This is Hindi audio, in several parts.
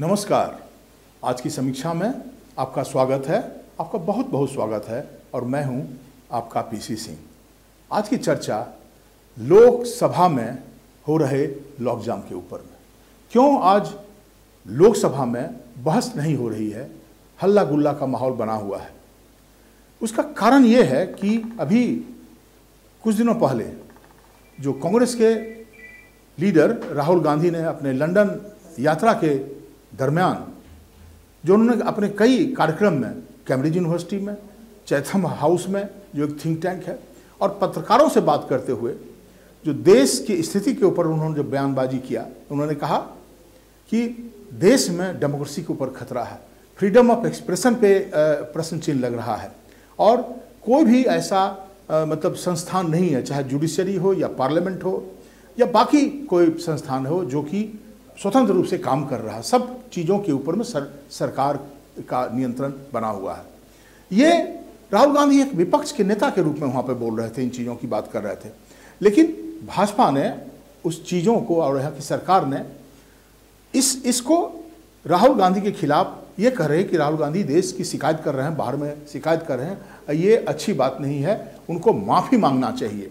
नमस्कार। आज की समीक्षा में आपका स्वागत है, आपका बहुत बहुत स्वागत है और मैं हूँ आपका पीसी सिंह। आज की चर्चा लोकसभा में हो रहे लॉकजाम के ऊपर में। क्यों आज लोकसभा में बहस नहीं हो रही है हल्ला गुल्ला का माहौल बना हुआ है? उसका कारण ये है कि अभी कुछ दिनों पहले जो कांग्रेस के लीडर राहुल गांधी ने अपने लंदन यात्रा के दरमियान जो उन्होंने अपने कई कार्यक्रम में कैम्ब्रिज यूनिवर्सिटी में चैथम हाउस में जो एक थिंक टैंक है और पत्रकारों से बात करते हुए जो देश की स्थिति के ऊपर उन्होंने जो बयानबाजी किया उन्होंने कहा कि देश में डेमोक्रेसी के ऊपर खतरा है फ्रीडम ऑफ़ एक्सप्रेशन पे प्रश्न चिन्ह लग रहा है और कोई भी ऐसा आ, मतलब संस्थान नहीं है चाहे जुडिशरी हो या पार्लियामेंट हो या बाकी कोई संस्थान हो जो कि स्वतंत्र रूप से काम कर रहा है। सब चीज़ों के ऊपर में सर, सरकार का नियंत्रण बना हुआ है। ये राहुल गांधी एक विपक्ष के नेता के रूप में वहाँ पर बोल रहे थे इन चीज़ों की बात कर रहे थे। लेकिन भाजपा ने उस चीज़ों को और यहाँ की सरकार ने इस इसको राहुल गांधी के खिलाफ ये कह रहे हैं कि राहुल गांधी देश की शिकायत कर रहे हैं बाहर में शिकायत कर रहे हैं ये अच्छी बात नहीं है उनको माफ़ी मांगना चाहिए।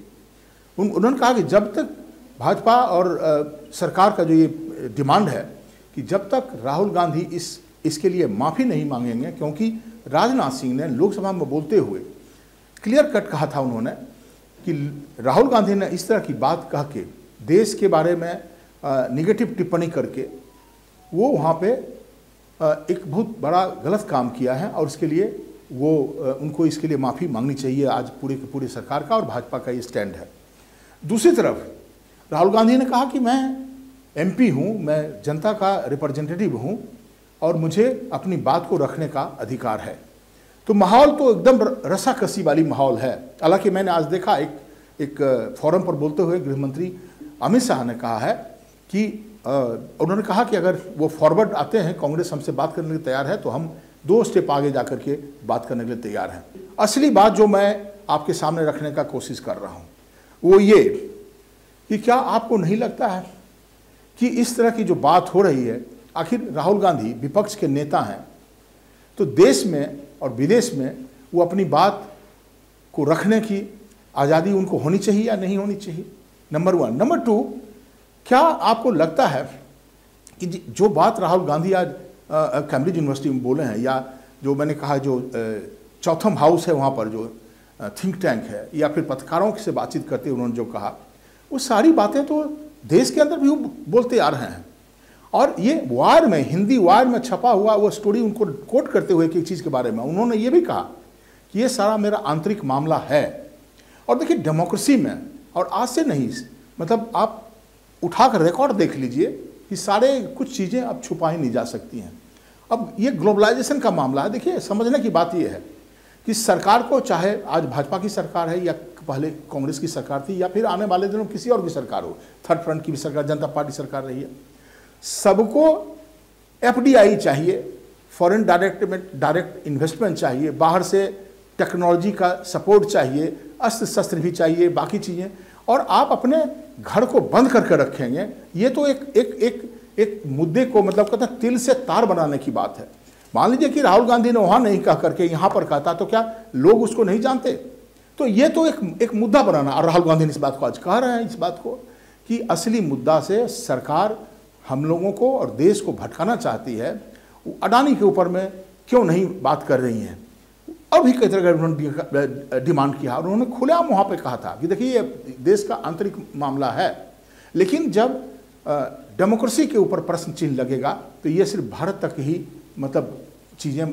उन उन्होंने कहा कि जब तक भाजपा और आ, सरकार का जो ये डिमांड है कि जब तक राहुल गांधी इस, इसके लिए माफ़ी नहीं मांगेंगे, क्योंकि राजनाथ सिंह ने लोकसभा में बोलते हुए क्लियर कट कहा था उन्होंने कि राहुल गांधी ने इस तरह की बात कह के, देश के बारे में निगेटिव टिप्पणी करके, वो वहाँ पे एक बहुत बड़ा गलत काम किया है और इसके लिए वो उनको इसके लिए माफ़ी मांगनी चाहिए आज पूरे के पूरी सरकार का और भाजपा का ये स्टैंड है। दूसरी तरफ़ राहुल गांधी ने कहा कि मैं एमपी हूँ, मैं जनता का रिप्रेजेंटेटिव हूँ और मुझे अपनी बात को रखने का अधिकार है। तो माहौल तो एकदम रसाकसी वाली माहौल है। हालाँकि मैंने आज देखा एक एक फोरम पर बोलते हुए गृह मंत्री अमित शाह ने कहा है कि उन्होंने कहा कि अगर वो फॉरवर्ड आते हैं, कांग्रेस हमसे बात करने के लिए तैयार है तो हम दो स्टेप आगे जा कर के बात करने के लिए तैयार हैं। असली बात जो मैं आपके सामने रखने का कोशिश कर रहा हूँ, वो ये कि क्या आपको नहीं लगता है कि इस तरह की जो बात हो रही है, आखिर राहुल गांधी विपक्ष के नेता हैं तो देश में और विदेश में वो अपनी बात को रखने की आज़ादी उनको होनी चाहिए या नहीं होनी चाहिए? नंबर वन नंबर टू क्या आपको लगता है कि जो बात राहुल गांधी आज कैम्ब्रिज यूनिवर्सिटी में बोले हैं या जो मैंने कहा जो चौथम हाउस है वहाँ पर जो थिंक टैंक है या फिर पत्रकारों से बातचीत करते हुए उन्होंने जो कहा, वो सारी बातें तो देश के अंदर भी वो बोलते आ रहे हैं। और ये वार में, हिंदी वार में छपा हुआ वो स्टोरी उनको कोट करते हुए कि एक चीज़ के बारे में, उन्होंने ये भी कहा कि ये सारा मेरा आंतरिक मामला है। और देखिए डेमोक्रेसी में, और आज से नहीं मतलब आप उठाकर रिकॉर्ड देख लीजिए कि सारे कुछ चीज़ें अब छुपाई नहीं जा सकती हैं। अब ये ग्लोबलाइजेशन का मामला है। देखिए, समझने की बात ये है कि सरकार को, चाहे आज भाजपा की सरकार है या पहले कांग्रेस की सरकार थी या फिर आने वाले दिनों किसी और की सरकार हो, थर्ड फ्रंट की भी सरकार, जनता पार्टी सरकार रही है। सबको एफडीआई चाहिए, फॉरेन डायरेक्ट डायरेक्ट इन्वेस्टमेंट चाहिए, बाहर से टेक्नोलॉजी का सपोर्ट चाहिए अस्त्र शस्त्र भी चाहिए, बाकी चीज़ें। और आप अपने घर को बंद करके रखेंगे, ये तो एक एक एक एक मुद्दे को मतलब कहते हैं तिल से तार बनाने की बात है। मान लीजिए कि राहुल गांधी ने वहाँ नहीं कह करके यहाँ पर कहता तो क्या लोग उसको नहीं जानते? तो ये तो एक एक मुद्दा बनाना। और राहुल गांधी ने इस बात को आज कह रहे हैं, इस बात को, कि असली मुद्दा से सरकार हम लोगों को और देश को भटकाना चाहती है। अडानी के ऊपर में क्यों नहीं बात कर रही हैं? और भी कई तरह का उन्होंने डिमांड किया। और उन्होंने खुलेआम वहाँ पे कहा था कि देखिए, ये देश का आंतरिक मामला है। लेकिन जब डेमोक्रेसी के ऊपर प्रश्न चिन्ह लगेगा तो ये सिर्फ़ भारत तक ही मतलब चीज़ें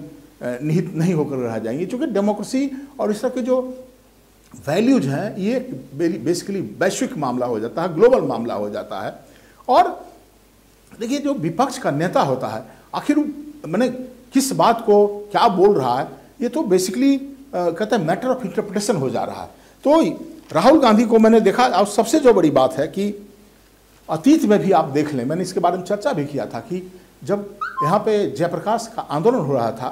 निहित नहीं होकर रह जाएँगी। क्योंकि डेमोक्रेसी और इस तरह के जो वैल्यूज़ हैं, ये बेसिकली वैश्विक मामला हो जाता है ग्लोबल मामला हो जाता है। और देखिए, जो विपक्ष का नेता होता है, आखिर मैंने किस बात को क्या बोल रहा है, ये तो बेसिकली कहते हैं मैटर ऑफ़ इंटरप्रिटेशन हो जा रहा है। तो राहुल गांधी को मैंने देखा, और सबसे जो बड़ी बात है कि अतीत में भी आप देख लें, मैंने इसके बारे में चर्चा भी किया था कि जब यहाँ पे जयप्रकाश का आंदोलन हो रहा था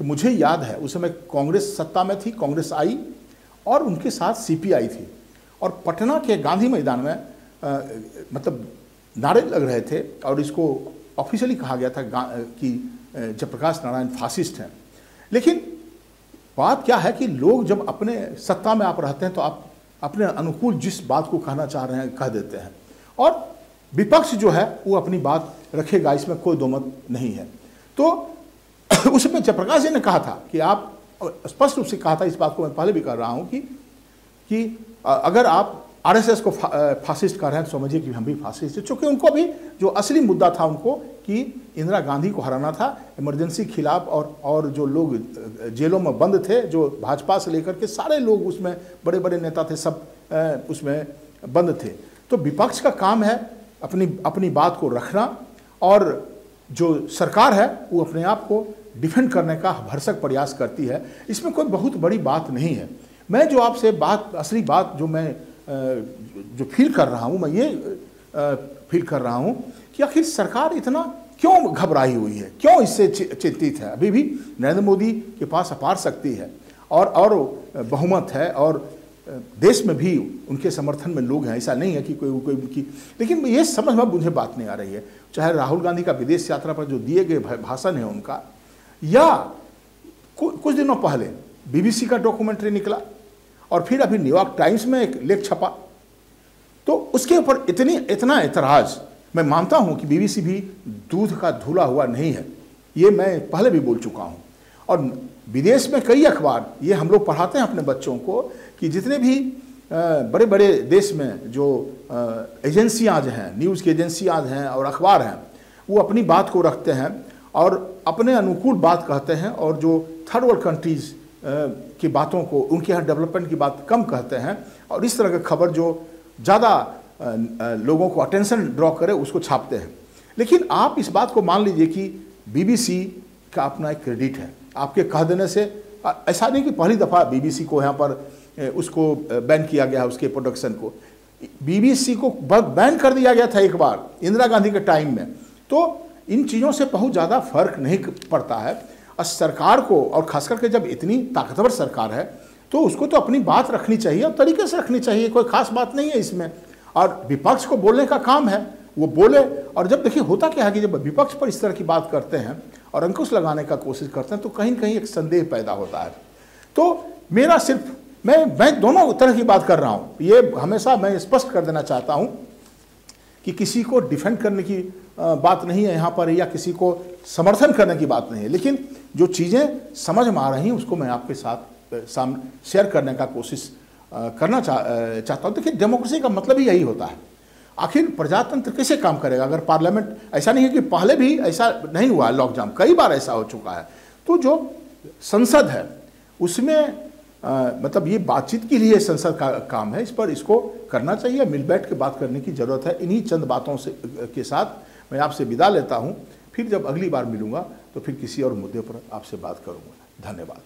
तो मुझे याद है, उस समय कांग्रेस सत्ता में थी, कांग्रेस आई और उनके साथ सीपीआई थी। और पटना के गांधी मैदान में आ, मतलब नारे लग रहे थे और इसको ऑफिशियली कहा गया था कि जयप्रकाश नारायण फासिस्ट हैं। लेकिन बात क्या है कि लोग जब अपने सत्ता में आप रहते हैं तो आप अपने अनुकूल जिस बात को कहना चाह रहे हैं कह देते हैं। और विपक्ष जो है वो अपनी बात रखेगा इसमें कोई दोमत नहीं है। तो उसमें जयप्रकाश जी ने कहा था कि आप स्पष्ट रूप से कहा था इस बात को मैं पहले भी कर रहा हूँ कि कि अगर आप आरएसएस को फा, फासिस्ट कर रहे हैं तो समझिए कि हम भी फासिस्ट हैं। चूँकि उनको भी जो असली मुद्दा था उनको कि इंदिरा गांधी को हराना था इमरजेंसी खिलाफ और और जो लोग जेलों में बंद थे जो भाजपा से लेकर के सारे लोग उसमें बड़े बड़े नेता थे सब उसमें बंद थे। तो विपक्ष का काम है अपनी अपनी बात को रखना और जो सरकार है, वो अपने आप को डिफेंड करने का भरसक प्रयास करती है। इसमें कोई बहुत बड़ी बात नहीं है। मैं जो आपसे बात, असली बात जो मैं जो फील कर रहा हूँ, मैं ये फील कर रहा हूँ कि आखिर सरकार इतना क्यों घबराई हुई है? क्यों इससे चिंतित है? अभी भी नरेंद्र मोदी के पास अपार शक्ति है और और बहुमत है और देश में भी उनके समर्थन में लोग हैं। ऐसा नहीं है कि कोई कोई उनकी लेकिन ये समझ में मुझे बात नहीं आ रही है। चाहे राहुल गांधी का विदेश यात्रा पर जो दिए गए भाषण है उनका, या कुछ दिनों पहले बीबीसी का डॉक्यूमेंट्री निकला और फिर अभी न्यूयॉर्क टाइम्स में एक लेख छपा। तो उसके ऊपर इतनी, इतना एतराज़ मैं मानता हूँ कि बीबीसी भी दूध का धुला हुआ नहीं है, ये मैं पहले भी बोल चुका हूँ। और विदेश में कई अखबार, ये हम लोग पढ़ाते हैं अपने बच्चों को, कि जितने भी बड़े बड़े देश में जो एजेंसियाँ हैं, न्यूज़ की एजेंसियाँ हैं और अखबार हैं, वो अपनी बात को रखते हैं और अपने अनुकूल बात कहते हैं और जो थर्ड वर्ल्ड कंट्रीज़ की बातों को, उनके यहाँ डेवलपमेंट की बात कम कहते हैं और इस तरह की खबर जो ज़्यादा लोगों को अटेंशन ड्रॉ करे, उसको छापते हैं। लेकिन आप इस बात को मान लीजिए कि बीबीसी का अपना एक क्रेडिट है। आपके कह देने से ऐसा नहीं कि पहली दफ़ा बीबीसी को यहाँ पर उसको बैन किया गया उसके प्रोडक्शन को। बीबीसी को बैन कर दिया गया था एक बार, इंदिरा गांधी के टाइम में। तो इन चीज़ों से बहुत ज़्यादा फ़र्क नहीं पड़ता है। और सरकार को, और खास करके जब इतनी ताकतवर सरकार है तो उसको तो अपनी बात रखनी चाहिए, और तरीके से रखनी चाहिए, कोई खास बात नहीं है इसमें। और विपक्ष को बोलने का काम है, वो बोले। और जब देखिए, होता क्या है कि जब विपक्ष पर इस तरह की बात करते हैं, और अंकुश लगाने का कोशिश करते हैं तो कहीं कहीं एक संदेह पैदा होता है। तो मेरा सिर्फ़ मैं मैं दोनों तरह की बात कर रहा हूँ। ये हमेशा मैं स्पष्ट कर देना चाहता हूँ कि किसी को डिफेंड करने की बात नहीं है यहाँ पर, या किसी को समर्थन करने की बात नहीं है। लेकिन जो चीज़ें समझ में आ रही हैं, उसको मैं आपके साथ सामने शेयर करने का कोशिश करना चाह चाहता हूँ। देखिए डेमोक्रेसी का मतलब ही यही होता है। आखिर प्रजातंत्र कैसे काम करेगा? अगर पार्लियामेंट ऐसा नहीं है कि पहले भी ऐसा नहीं हुआ है लॉकडाउन कई बार ऐसा हो चुका है। तो जो संसद है, उसमें आ, मतलब ये बातचीत के लिए संसद का काम है इस पर इसको करना चाहिए मिल बैठ के बात करने की ज़रूरत है। इन्हीं चंद बातों से के साथ मैं आपसे विदा लेता हूँ। फिर जब अगली बार मिलूँगा तो फिर किसी और मुद्दे पर आपसे बात करूँगा। धन्यवाद।